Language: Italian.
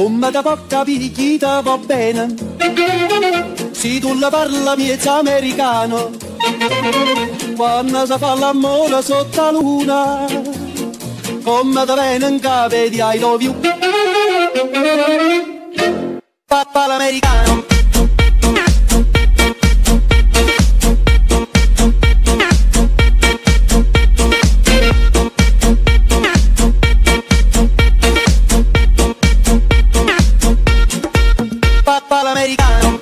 Come da chi ti va bene? Se tu la parla miezza americano, quando si fa l'amore sotto la luna, come da viene in capo di I love you. Papà l'americano. americano.